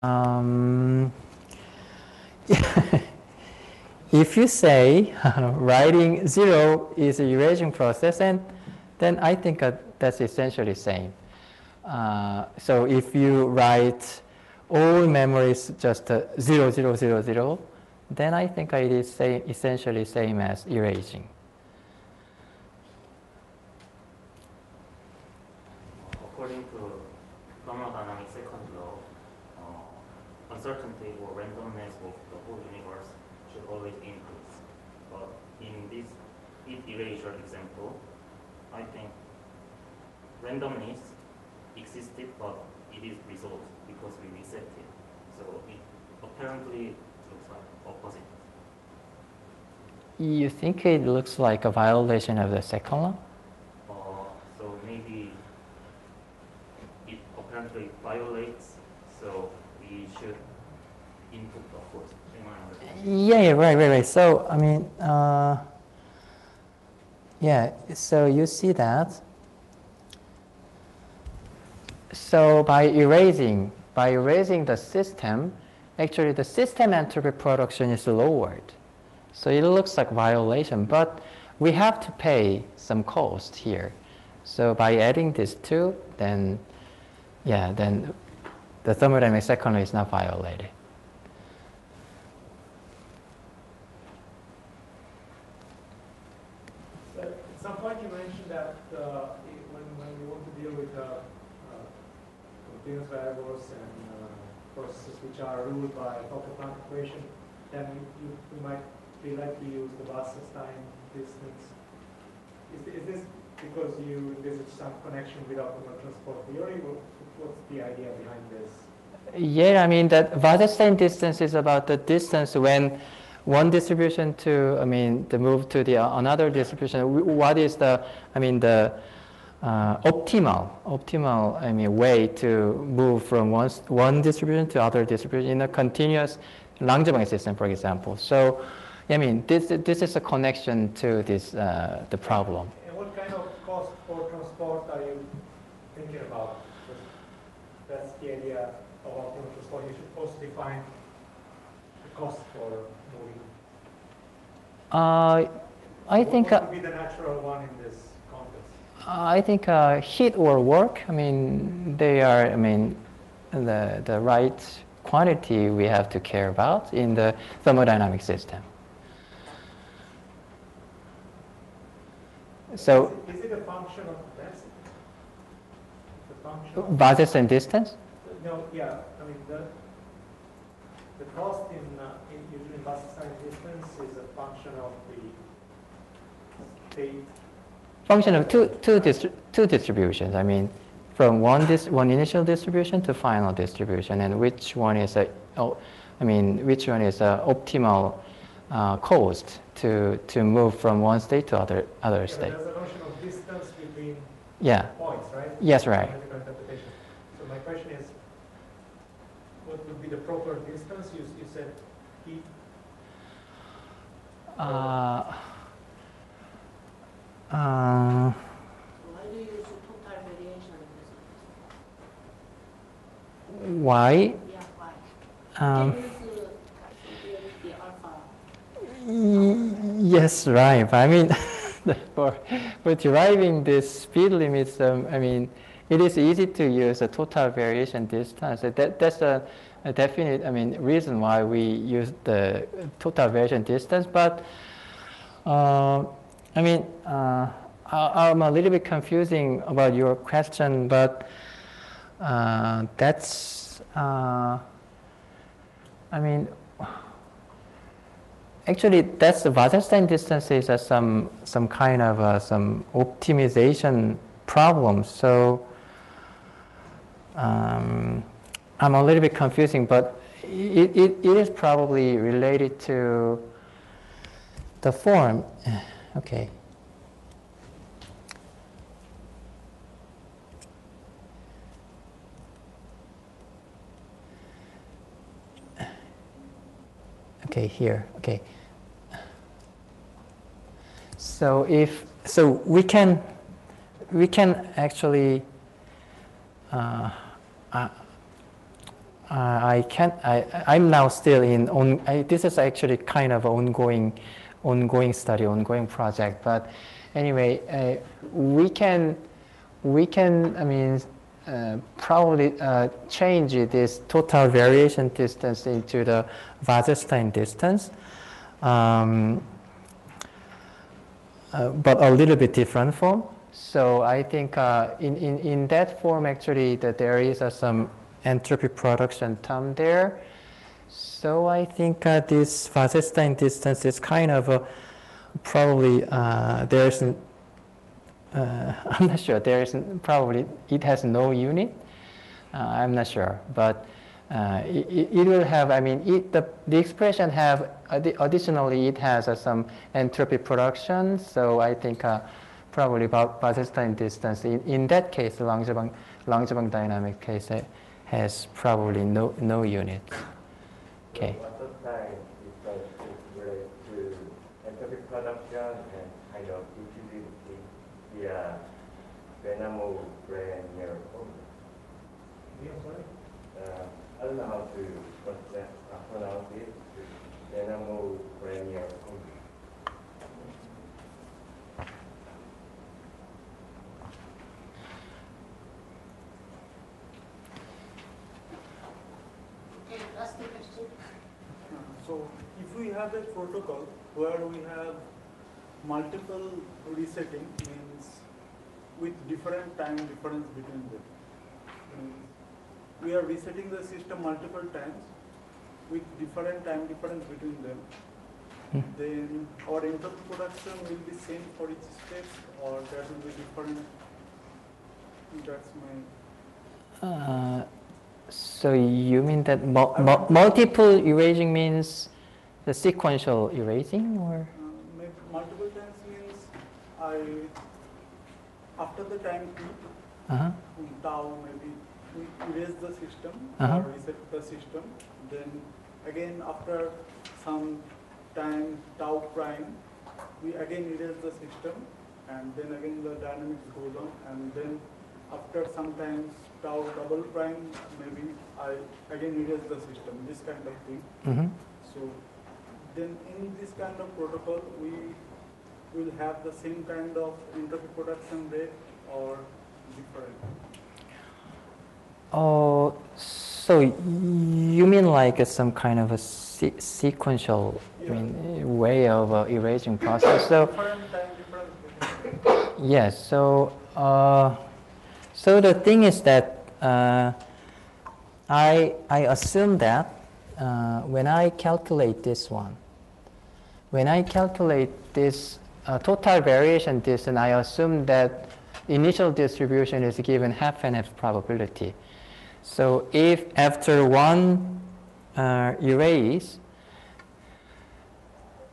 Um, if you say writing zero is an erasing process, and then I think uh, that's essentially same. Uh, so if you write all memories just uh, zero, zero, zero, zero, then I think it is same, essentially same as erasing. According to thermodynamics second law, uh, uncertainty or randomness of the whole universe should always increase. But in this heat erasure example, I think randomness existed, but it is resolved because we reset it. So it apparently looks like opposite. You think it looks like a violation of the second law? Uh, so maybe it apparently violates, so should input understanding? Yeah, yeah, right, right, right. So, I mean, uh, yeah, so you see that. So by erasing, by erasing the system, actually the system entropy production is lowered. So it looks like violation, but we have to pay some cost here. So by adding these two, then, yeah, then the thermodynamic second law is not violated. At some point you mentioned that uh, when, when we want to deal with uh, uh, continuous variables and uh, processes which are ruled by Fokker-Planck equation, then you, you, we might be likely to use the Wasserstein distance. Is, is this because you envisage some connection with optimal transport theory? What's the idea behind this? Yeah, I mean that Wasserstein distance is about the distance when one distribution to, I mean, the move to the uh, another distribution. What is the, I mean, the uh, optimal, optimal, I mean, way to move from one one distribution to other distribution in a continuous Langevin system, for example. So, I mean, this this is a connection to this uh, the problem. And what kind of cost transport are you thinking about? Because That's the idea of optimal transport. You should also define the cost for moving. Uh, I think. uh, What would be the natural one in this context? I think uh, heat or work. I mean, they are. I mean, the the right quantity we have to care about in the thermodynamic system. So, Is it- a function of density? The function of, Wasserstein distance. no, yeah, I mean, the, the cost in, uh, in usually in Wasserstein distance is a function of the state Function of two two distri- two distributions. I mean, from one dis- one initial distribution to final distribution, and which one is a oh, I mean, which one is a optimal uh, cost to to move from one state to other other Yeah, state. There's a notion of distance between Yeah. points, right? Yes, right. So my question is, what would be the proper distance? You, you said heat, Uh, uh, Why do you use the total variation why? Yeah, why? Um, Can you use the, the alpha? y- yes, right. I mean, for, for deriving this speed limits, um, I mean, it is easy to use a total variation distance. That, that's a, a definite, I mean, reason why we use the total variation distance. But uh, I mean, uh, I, I'm a little bit confusing about your question, but uh, that's, uh, I mean, actually, that's the Wasserstein distances is uh, some some kind of uh, some optimization problem. So um, I'm a little bit confusing, but it, it, it is probably related to the form. Okay. Okay, here. Okay. So if so, we can we can actually uh, uh, uh, I can't. I I'm now still in on. I, this is actually kind of ongoing, ongoing study, ongoing project. But anyway, uh, we can, we can. I mean, uh, probably uh, change this total variation distance into the Wasserstein distance. Um, uh, but a little bit different form. So I think uh, in, in, in that form, actually, that there is uh, some entropy production term there. So I think uh, this Wasserstein distance is kind of a, probably uh, there's I'm not sure there is probably it has no unit. I'm not sure, but uh, it, it- will have. I mean, it, the the expression have additionally it has uh, some entropy production. So I think uh, probably about Wasserstein distance in, in that case, Langevin Langevin dynamic case uh, has probably no no unit. Okay. Dynamo Brenier formula. Yeah, sorry. Uh, I don't know how to pronounce, uh, pronounce it. Formula. Okay, last question. So if we have a protocol where we have multiple resetting means with different time difference between them. We are resetting the system multiple times with different time difference between them. Hmm. Then our entropy production will be same for each step or that will be different. That's my Uh, so you mean that mul- mul- multiple erasing means the sequential erasing, or? Uh, multiple times means I, after the time t, Uh-huh. um, tau maybe, we erase the system Uh-huh. reset the system. Then again after some time tau prime, we again erase the system and then again the dynamics goes on and then after some times tau double prime, maybe I again erase the system, this kind of thing. Mm-hmm. So then in this kind of protocol, we will have the same kind of entropy production rate or different. Oh, so you mean like some kind of a se- sequential I mean, way of uh, erasing process? So yes, so uh, so the thing is that uh, I I assume that uh, when I calculate this one, when I calculate this uh, total variation distance, I assume that initial distribution is given half and half probability. So if after one uh, erase,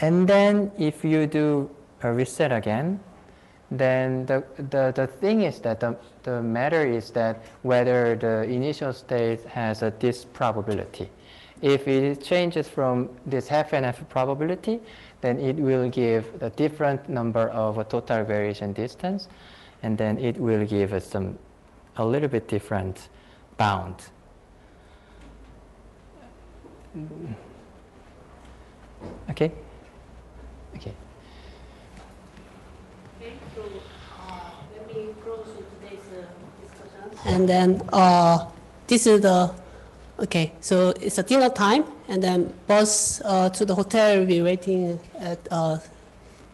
and then if you do a reset again, then the, the, the thing is that the, the matter is that whether the initial state has a this probability. If it changes from this half and half probability, then it will give a different number of a total variation distance, and then it will give us some a little bit different bound. Okay? Okay. Okay, so, let me close today's discussion. And then, uh, this is the, okay, so it's a dinner time, and then bus, uh, to the hotel will be waiting at, uh,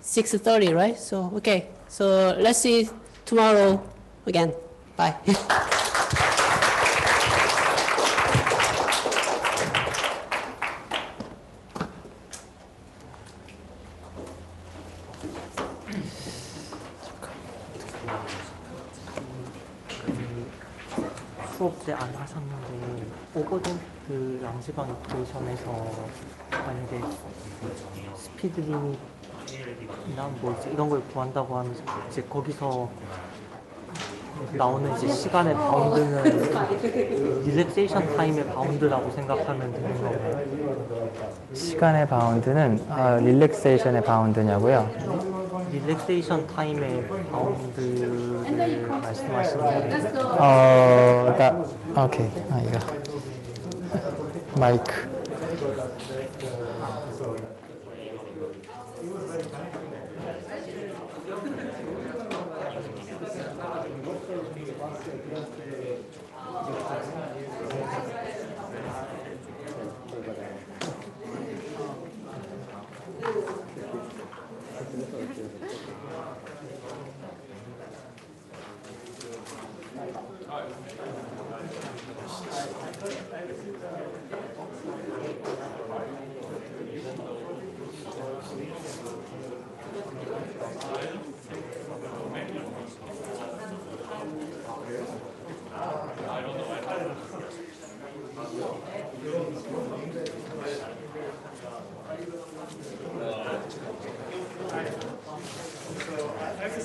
six thirty, right? So, okay, so let's see tomorrow again. Bye. 때안 하셨는데 오버댐프 랑지방 이쿠에이션에서 만약에 스피드 리밋이나 뭐 이제 이런 걸 구한다고 하면 이제 거기서 나오는 이제 시간의 바운드는 릴렉세이션 타임의 바운드라고 생각하면 되는 건가요? 시간의 바운드는 아, 릴렉세이션의 바운드냐고요? 릴렉세이션 타임의 바운드를 말씀하시는 거예요? 어, 그러니까 오케이, 아 이거 마이크.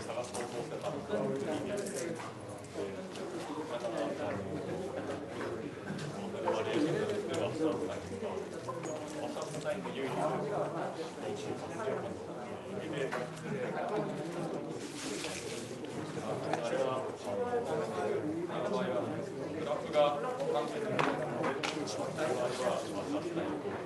探す方法性がういう意味あって、だから、バリエーションでは、ワッサンタイムが、ワッサンタイム唯一、練習活用の意味で、あれは、あの場合は、グラフが関係ないので、しの場合は、ワッサンタイムを、